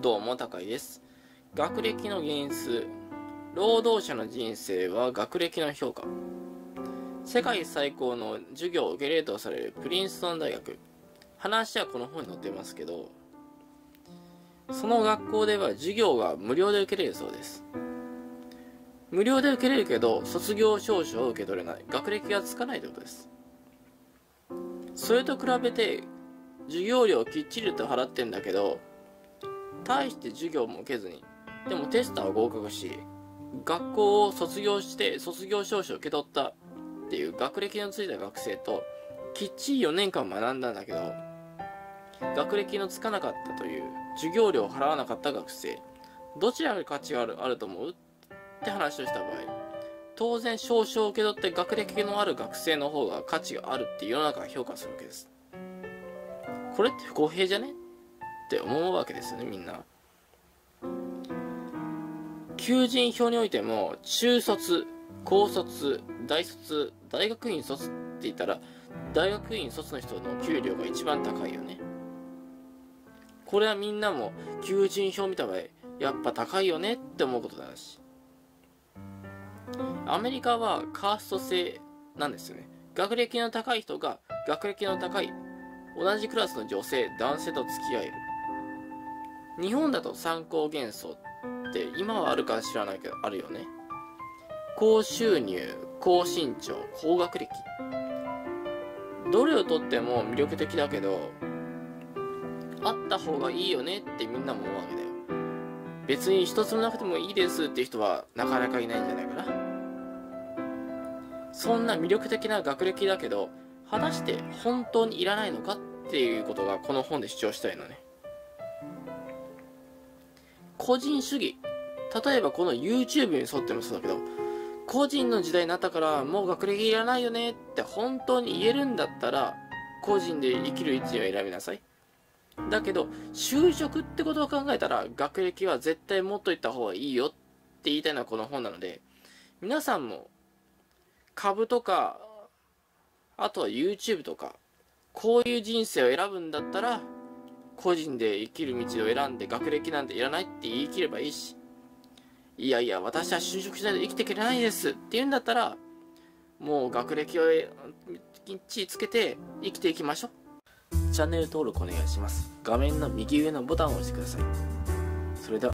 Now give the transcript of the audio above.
どうも高井です。学歴の原数労働者の人生は学歴の評価。世界最高の授業を受け入れとされるプリンストン大学。話はこの本に載ってますけどその学校では授業が無料で受けれるそうです。無料で受けれるけど卒業証書を受け取れない。学歴がつかないということです。それと比べて授業料をきっちりと払ってんだけど大して授業も受けずにでもテストは合格し学校を卒業して卒業証書を受け取ったっていう学歴のついた学生ときっちり4年間学んだんだけど学歴のつかなかったという授業料を払わなかった学生どちらが価値があるあると思う？って話をした場合当然証書を受け取って学歴のある学生の方が価値があるって世の中が評価するわけです。これって不公平じゃね？って思うわけですよねみんな。求人票においても中卒高卒大卒大学院卒って言ったら大学院卒の人の給料が一番高いよね。これはみんなも求人票見た場合やっぱ高いよねって思うことだし。アメリカはカースト制なんですよね。学歴の高い人が学歴の高い同じクラスの女性男性と付き合える。日本だと参考元素って今はあるか知らないけどあるよね。高収入高身長高学歴。どれをとっても魅力的だけどあった方がいいよねってみんなも思うわけだよ。別に一つもなくてもいいですって人はなかなかいないんじゃないかな。そんな魅力的な学歴だけど果たして本当にいらないのかっていうことがこの本で主張したいのね。個人主義。例えばこの YouTube に沿ってもそうだけど個人の時代になったからもう学歴いらないよねって本当に言えるんだったら個人で生きる道を選びなさい。だけど就職ってことを考えたら学歴は絶対持っといた方がいいよって言いたいのはこの本なので皆さんも株とかあとは YouTube とかこういう人生を選ぶんだったら個人で生きる道を選んで学歴なんていらないって言い切ればいいしいやいや私は就職しないと生きていけないですって言うんだったらもう学歴をきっちりつけて生きていきましょう。チャンネル登録お願いします。画面の右上のボタンを押してください。それでは。